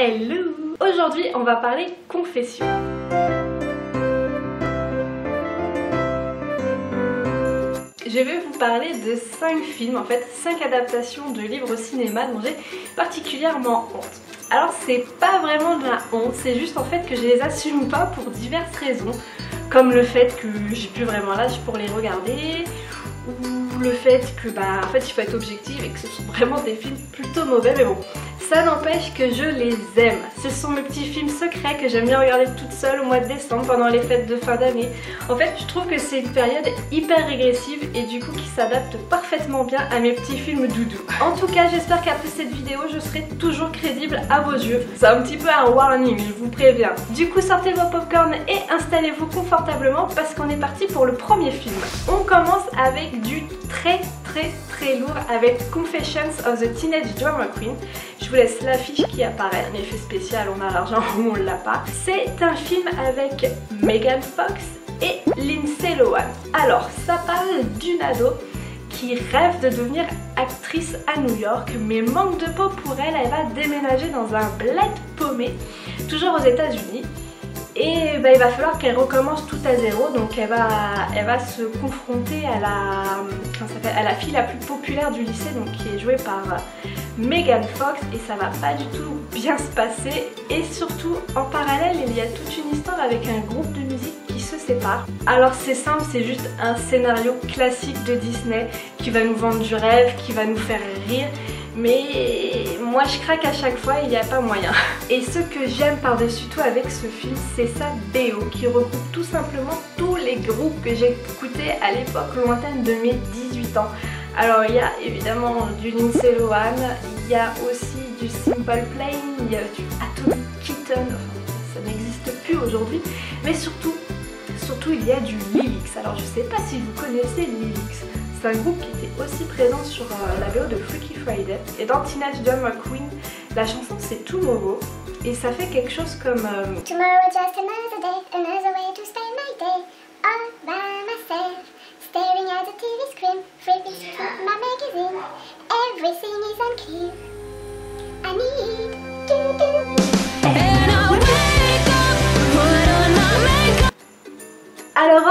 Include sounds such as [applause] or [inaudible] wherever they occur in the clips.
Hello Aujourd'hui on va parler confession. Je vais vous parler de 5 films, en fait 5 adaptations de livres au cinéma dont j'ai particulièrement honte. Alors c'est pas vraiment de la honte, c'est juste en fait que je les assume pas pour diverses raisons, comme le fait que j'ai plus vraiment l'âge pour les regarder, ou le fait que bah en fait il faut être objectif et que ce sont vraiment des films plutôt mauvais mais bon ça n'empêche que je les aime. Ce sont mes petits films secrets que j'aime bien regarder toute seule au mois de décembre pendant les fêtes de fin d'année. En fait, je trouve que c'est une période hyper régressive et du coup qui s'adapte parfaitement bien à mes petits films doudou. En tout cas, j'espère qu'après cette vidéo, je serai toujours crédible à vos yeux. C'est un petit peu un warning, je vous préviens. Du coup, sortez vos popcorn et installez-vous confortablement parce qu'on est parti pour le premier film. On commence avec du très très très lourd avec Confessions of the Teenage Drama Queen. Je vous laisse l'affiche qui apparaît, un effet spécial, on a l'argent [laughs] ou on l'a pas. C'est un film avec Megan Fox et Lindsay Lohan. Alors, ça parle d'une ado qui rêve de devenir actrice à New York, mais manque de peau pour elle, elle va déménager dans un bled paumé, toujours aux États-Unis. Et bah, il va falloir qu'elle recommence tout à zéro, donc elle va, elle va se confronter à la, à la fille la plus populaire du lycée, donc qui est jouée par Megan Fox, et ça va pas du tout bien se passer. Et surtout, en parallèle, il y a toute une histoire avec un groupe de musique qui se sépare. Alors c'est simple, c'est juste un scénario classique de Disney qui va nous vendre du rêve, qui va nous faire rire, mais moi je craque à chaque fois, il n'y a pas moyen. Et ce que j'aime par-dessus tout avec ce film, c'est sa BO qui regroupe tout simplement tous les groupes que j'ai écoutés à l'époque lointaine de mes 18 ans. Alors il y a évidemment du Lindsay Lohan, il y a aussi du Simple Plan, il y a du Atomic Kitten, ça n'existe plus aujourd'hui, mais surtout, surtout il y a du Lilix. Alors je sais pas si vous connaissez Lilix. C'est un groupe qui était aussi présent sur euh, la BO de Freaky Friday. Et dans Teenage Drama Queen, la chanson c'est Tomorrow. Et ça fait quelque chose comme... Euh, Tomorrow just another day, another way to spend my day. All by myself, staring at the TV screen Flipping through my magazine, everything is unclear. I need to do. And I wake up, put on my makeup. Alors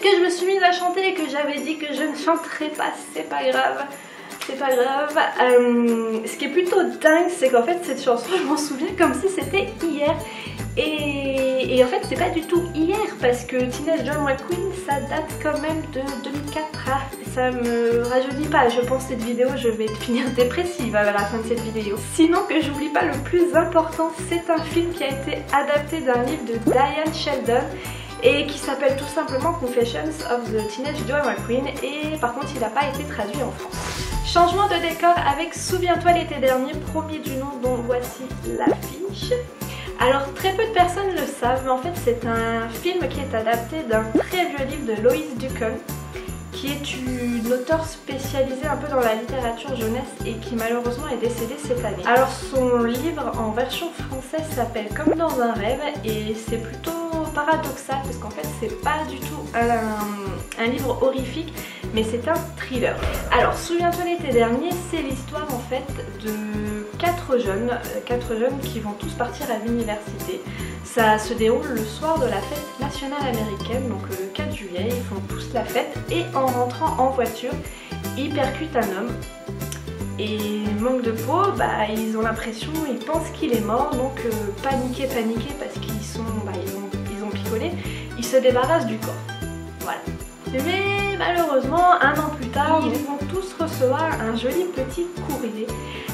que je me suis mise à chanter et que j'avais dit que je ne chanterais pas, c'est pas grave, c'est pas grave. Euh, ce qui est plutôt dingue, c'est qu'en fait cette chanson, [laughs] je m'en souviens comme si c'était hier. Et, en fait c'est pas du tout hier parce que Teenage John McQueen ça date quand même de 2004 ah, ça me rajeunit pas. Je pense cette vidéo je vais finir [laughs] dépressive à la fin de cette vidéo. Sinon que j'oublie pas le plus important c'est un film qui a été adapté d'un livre de Diane Sheldon et qui s'appelle tout simplement Confessions of the Teenage Drama Queen et par contre il n'a pas été traduit en France. Changement de décor avec Souviens-toi l'été dernier, premier du nom dont voici l'affiche. Alors très peu de personnes le savent mais en fait c'est un film qui est adapté d'un très vieux livre de Loïs Ducon qui est une auteure spécialisée un peu dans la littérature jeunesse et qui malheureusement est décédée cette année. Alors son livre en version française s'appelle Comme dans un rêve et c'est plutôt paradoxal parce qu'en fait c'est pas du tout un, livre horrifique mais c'est un thriller. Alors souviens-toi l'été dernier c'est l'histoire en fait de quatre jeunes, euh, quatre jeunes qui vont tous partir à l'université. Ça se déroule le soir de la fête nationale américaine donc le 4 juillet, ils font tous la fête et en rentrant en voiture ils percutent un homme et manque de peau, bah, ils ont l'impression, ils pensent qu'il est mort, donc euh, paniquer, paniquer parce qu'ils sont, bah, ils se débarrassent du corps. Voilà. Mais malheureusement, un an plus tard, ils vont tous recevoir un joli petit courrier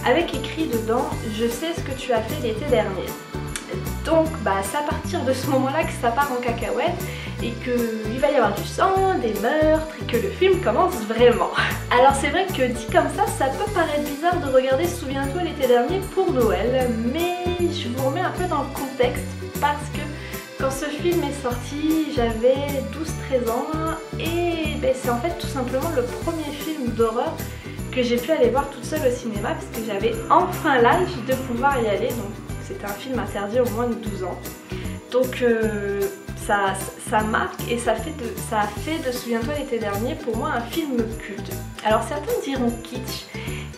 avec écrit dedans « Je sais ce que tu as fait l'été dernier ». Donc bah, c'est à partir de ce moment-là que ça part en cacahuète et qu'il va y avoir du sang, des meurtres et que le film commence vraiment. [laughs] Alors c'est vrai que dit comme ça, ça peut paraître bizarre de regarder Souviens-toi l'été dernier pour Noël, mais je vous remets un peu dans le contexte parce que quand ce film est sorti, j'avais 12-13 ans et ben, c'est en fait tout simplement le premier film d'horreur que j'ai pu aller voir toute seule au cinéma parce que j'avais enfin l'âge de pouvoir y aller. Donc c'était un film interdit au moins de 12 ans. Donc euh, ça, ça, marque et ça, fait de, ça a fait de Souviens-toi l'été dernier pour moi un film culte. Alors certains diront kitsch,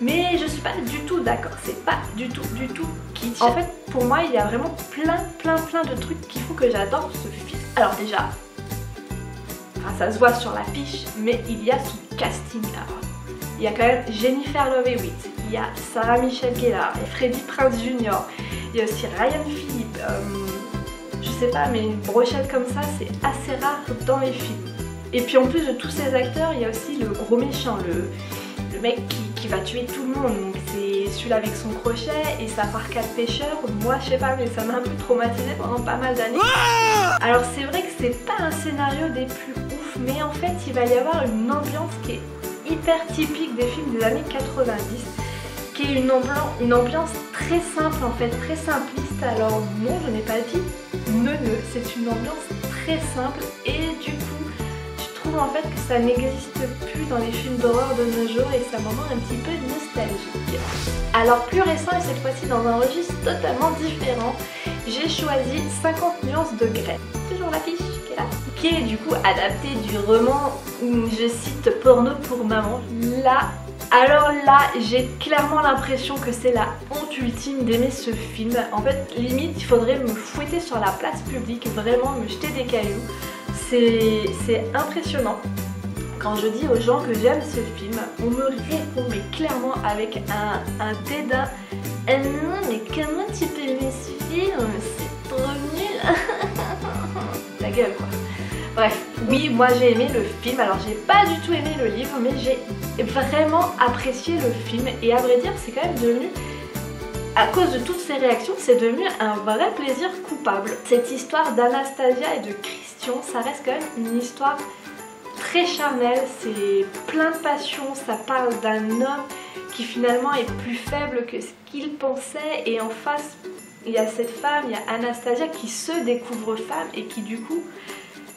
Mais je suis pas du tout d'accord, c'est pas du tout, du tout kitsch. En fait, pour moi, il y a vraiment plein, plein, plein de trucs qui font que j'adore ce film. Alors déjà, enfin, ça se voit sur la fiche, mais il y a son casting. Alors, il y a quand même Jennifer Love Hewitt, il y a Sarah Michelle Gellar, et Freddie Prince Jr., il y a aussi Ryan Philippe. Euh, je sais pas, mais une brochette comme ça, c'est assez rare dans les films. Et puis en plus de tous ces acteurs, il y a aussi le gros méchant, le, le mec qui, va tuer tout le monde. Donc c'est celui-là avec son crochet et sa parka de pêcheur. Moi je sais pas, mais ça m'a un peu traumatisé pendant pas mal d'années. Alors c'est vrai que c'est pas un scénario des plus ouf, mais en fait il va y avoir une ambiance qui est hyper typique des films des années 90 qui est une, une ambiance très simple en fait, très simpliste. Alors non, je n'ai pas dit neuneu, c'est une ambiance très simple et du coup je trouve en fait que ça n'existe dans les films d'horreur de nos jours et ça m'en rend un petit peu nostalgique. Alors plus récent et cette fois-ci dans un registre totalement différent, j'ai choisi 50 nuances de grès. Toujours l'affiche qui est là. Qui est du coup adapté du roman, je cite porno pour maman. Là, alors là, j'ai clairement l'impression que c'est la honte ultime d'aimer ce film. En fait, limite, il faudrait me fouetter sur la place publique, vraiment me jeter des cailloux. C'est impressionnant. Quand je dis aux gens que j'aime ce film, on me répond mais clairement avec un, dédain. Eh non, mais comment tu peux aimer ce film? C'est trop nul [laughs] Ta gueule quoi Bref, oui, moi j'ai aimé le film. Alors j'ai pas du tout aimé le livre, mais j'ai vraiment apprécié le film. Et à vrai dire, c'est quand même devenu, à cause de toutes ces réactions, c'est devenu un vrai plaisir coupable. Cette histoire d'Anastasia et de Christian, ça reste quand même une histoire très charnelle. C'est plein de passion. Ça parle d'un homme qui finalement est plus faible que ce qu'il pensait. Et en face, il y a cette femme, il y a Anastasia qui se découvre femme et qui du coup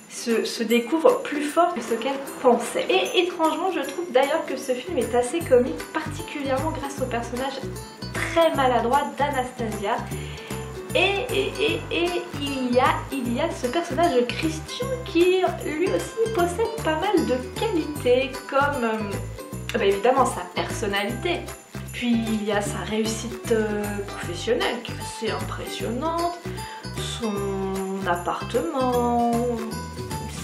se, découvre plus fort que ce qu'elle pensait. Et étrangement, je trouve d'ailleurs que ce film est assez comique, particulièrement grâce au personnage très maladroit d'Anastasia. Et, et, et, il, y a, il y a ce personnage Christian qui lui aussi possède pas mal de qualités comme euh, bah, évidemment sa personnalité. Puis il y a sa réussite euh, professionnelle qui est assez impressionnante, son appartement,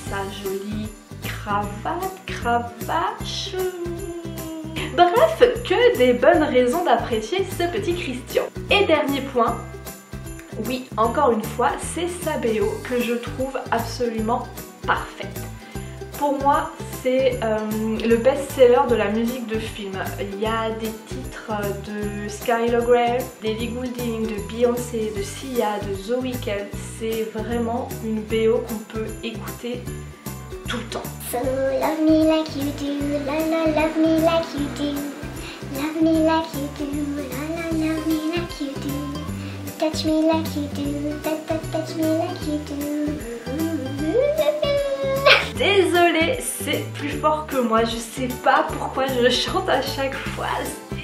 sa jolie cravate, cravache. Bref, que des bonnes raisons d'apprécier ce petit Christian. Et dernier point, oui, encore une fois, c'est sa BO que je trouve absolument parfaite. Pour moi, c'est euh, le best-seller de la musique de film. Il y a des titres de Skylar Grey, d'Ellie Goulding, de Beyoncé, de Sia, de The Weeknd. C'est vraiment une BO qu'on peut écouter tout le temps. So love me like you do, la love me like you do. Love me like you do, Touch me like you do, touch me like you do. [laughs] Désolée, c'est plus fort que moi. Je sais pas pourquoi je chante à chaque fois. [laughs]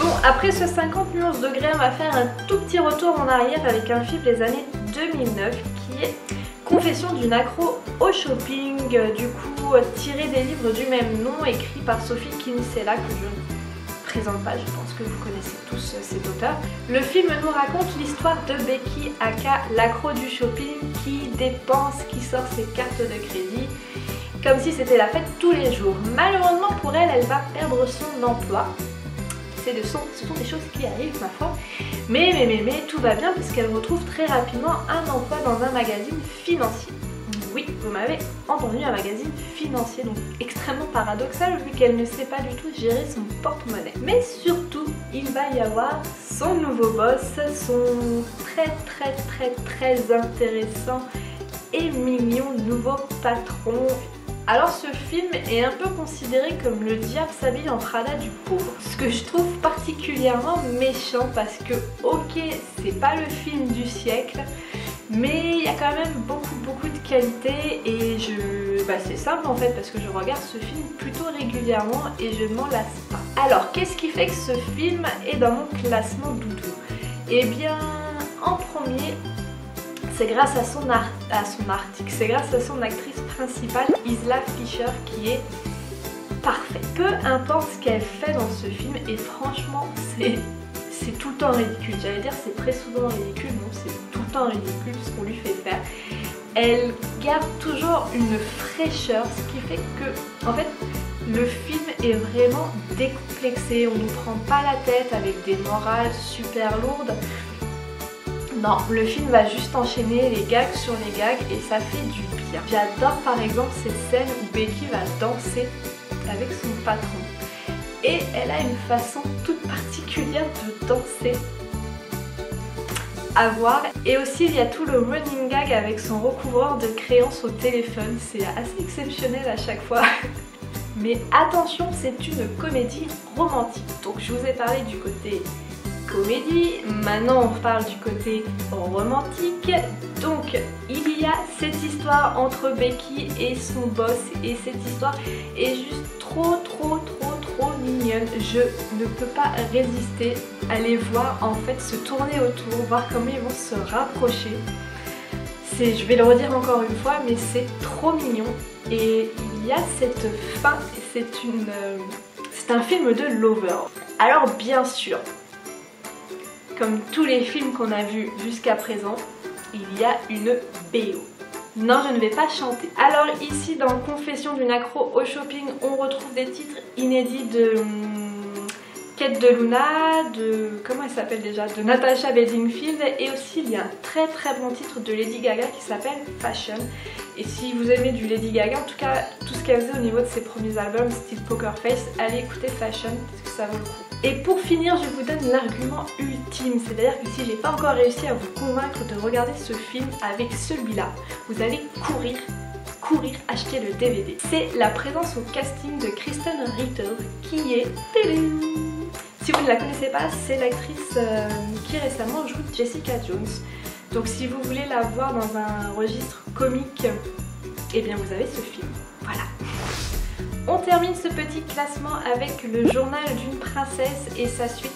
Bon, après ce 50 nuances degrés, on va faire un tout petit retour en arrière avec un film des années 2009 qui est Confession d'une accro au shopping, du coup tiré des livres du même nom écrit par Sophie Kinsella que je je pense que vous connaissez tous euh, cet auteur. Le film nous raconte l'histoire de Becky, aka l'accro du shopping, qui dépense, qui sort ses cartes de crédit, comme si c'était la fête tous les jours. Malheureusement pour elle, elle va perdre son emploi. De son, ce sont des choses qui arrivent ma foi. Mais, mais, mais, tout va bien puisqu'elle retrouve très rapidement un emploi dans un magazine financier. Oui, vous m'avez entendu, un magazine financier, donc extrêmement paradoxal vu qu'elle ne sait pas du tout gérer son porte-monnaie. Mais surtout, il va y avoir son nouveau boss, son très très très très intéressant et mignon nouveau patron. Alors ce film est un peu considéré comme le diable s'habille en Prada du pauvre. Ce que je trouve particulièrement méchant parce que ok c'est pas le film du siècle mais il y a quand même beaucoup beaucoup de qualité et je... Bah, c'est simple en fait parce que je regarde ce film plutôt régulièrement et je m'en lasse pas. Alors qu'est-ce qui fait que ce film est dans mon classement doudou? Eh bien en premier c'est grâce à son, à son article, c'est grâce à son actrice principale Isla Fisher qui est parfait. Peu importe ce qu'elle fait dans ce film, et franchement, c'est tout le temps ridicule. J'allais dire c'est très souvent ridicule, non c'est tout temps ridicule ce qu'on lui fait faire. Elle garde toujours une fraîcheur, ce qui fait que, en fait, le film est vraiment décomplexé. On ne prend pas la tête avec des morales super lourdes. Non, le film va juste enchaîner les gags sur les gags et ça fait du bien. J'adore par exemple cette scène où Becky va danser avec son patron. Et elle a une façon toute particulière de danser Et aussi il y a tout le running gag avec son recouvreur de créances au téléphone. C'est assez exceptionnel à chaque fois. [laughs] Mais attention, c'est une comédie romantique. Donc je vous ai parlé du côté comédie, maintenant on parle du côté romantique. Donc il y a cette histoire entre Becky et son boss et cette histoire est juste trop trop trop trop mignonne. Je ne peux pas résister à les voir en fait se tourner autour, voir comment ils vont se rapprocher. Je vais le redire encore une fois, mais c'est trop mignon. Et il y a cette fin, c'est une... Euh, c'est un film de Lover. Alors bien sûr, comme tous les films qu'on a vus jusqu'à présent, il y a une BO. Non, je ne vais pas chanter. Alors ici, dans Confession d'une accro au shopping, on retrouve des titres inédits de hum, Quête de Luna, de... comment elle s'appelle déjà? De Natasha Bedingfield et aussi il y a un très très bon titre de Lady Gaga qui s'appelle Fashion. Et si vous aimez du Lady Gaga, en tout cas tout ce qu'elle faisait au niveau de ses premiers albums, style Poker Face, allez écouter Fashion parce que ça vaut le coup. Et pour finir, je vous donne l'argument ultime, c'est-à-dire que si j'ai pas encore réussi à vous convaincre de regarder ce film avec celui-là, vous allez courir courir acheter le DVD. C'est la présence au casting de Kristen Ritter qui est Si vous ne la connaissez pas, c'est l'actrice euh, qui récemment joue Jessica Jones. Donc si vous voulez la voir dans un registre comique, eh bien vous avez ce film. On termine ce petit classement avec le journal d'une princesse et sa suite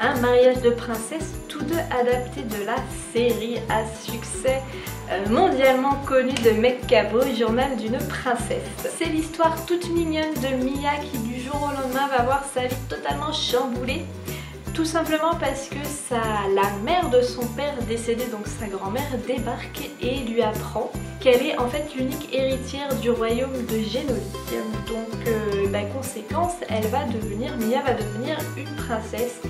un mariage de princesse, tous deux adaptés de la série à succès euh, mondialement connue de Cabot, Journal d'une princesse. C'est l'histoire toute mignonne de Mia qui du jour au lendemain va voir sa vie totalement chamboulée tout simplement parce que la mère de son père décédé, donc sa grand-mère, débarque et lui apprend qu'elle est en fait l'unique héritière du royaume de Génolie. Donc, euh, bah, conséquence, elle va devenir, Mia va devenir une princesse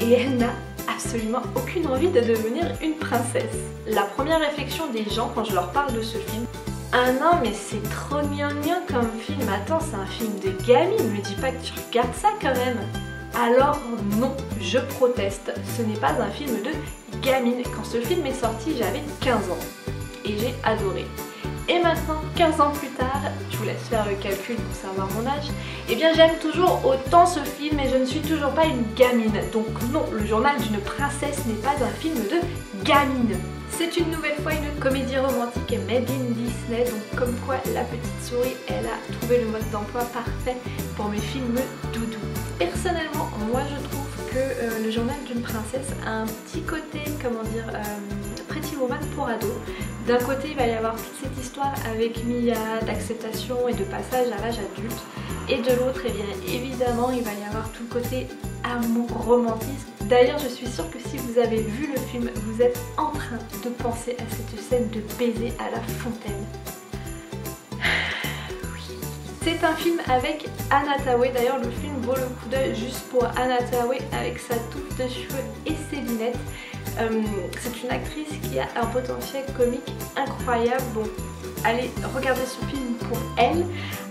et elle n'a absolument aucune envie de devenir une princesse. La première réflexion des gens quand je leur parle de ce film, ah non mais c'est trop mignon comme film, attends c'est un film de gamine, me dis pas que tu regardes ça quand même alors non, je proteste, ce n'est pas un film de gamine. Quand ce film est sorti, j'avais 15 ans et j'ai adoré. Et maintenant, 15 ans plus tard, je vous laisse faire le calcul pour savoir mon âge, eh bien j'aime toujours autant ce film et je ne suis toujours pas une gamine. Donc non, le journal d'une princesse n'est pas un film de gamine. C'est une nouvelle fois une comédie romantique made in Disney, donc comme quoi la petite souris, elle a trouvé le mode d'emploi parfait pour mes films doudou. Personnellement, moi je trouve que euh, le journal d'une princesse a un petit côté, comment dire, euh, Pretty Woman pour ados. D'un côté, il va y avoir toute cette histoire avec Mia d'acceptation et de passage à l'âge adulte. Et de l'autre, eh évidemment, il va y avoir tout le côté amour, romantisme. D'ailleurs, je suis sûre que si vous avez vu le film, vous êtes en train de penser à cette scène de baiser à la fontaine. C'est un film avec Anna D'ailleurs, le film vaut le coup d'œil juste pour Anna avec sa touffe de cheveux et ses lunettes. Euh, c'est une actrice qui a un potentiel comique incroyable. Bon, allez regarder ce film pour elle.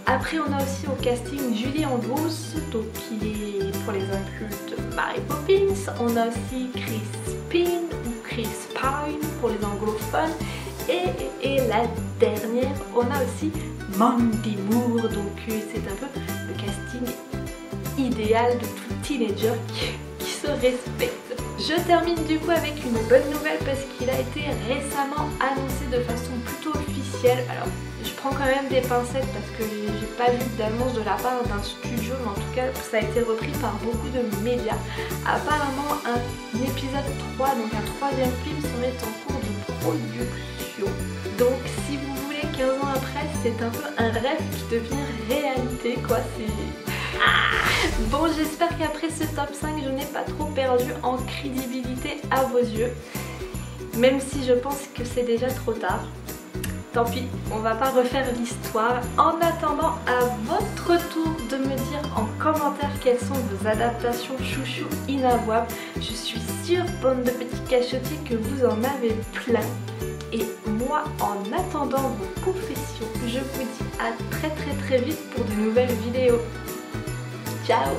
Après, on a aussi au casting Julie Andrews, donc qui est pour les incultes Mary Poppins. On a aussi Chris Pine ou Chris Pine pour les anglophones. Et, la dernière, on a aussi Mandy Moore, donc euh, c'est un peu le casting idéal de tout teenager qui, se respecte. Je termine du coup avec une bonne nouvelle parce qu'il a été récemment annoncé de façon plutôt officielle. Alors je prends quand même des pincettes parce que j'ai pas vu d'annonce de la part d'un studio mais en tout cas ça a été repris par beaucoup de médias. Apparemment un épisode 3, donc un troisième film serait en cours de production. Donc si vous voulez 15 ans après c'est un peu un rêve qui devient réalité quoi, c'est... Bon j'espère qu'après ce top 5 je n'ai pas trop perdu en crédibilité à vos yeux. Même si je pense que c'est déjà trop tard. Tant pis, on va pas refaire l'histoire. En attendant, à votre tour de me dire en commentaire quelles sont vos adaptations chouchou inavouables. Je suis sûre, bande de petits cachotiers, que vous en avez plein. En attendant vos confessions, je vous dis à très très très vite pour de nouvelles vidéos. Ciao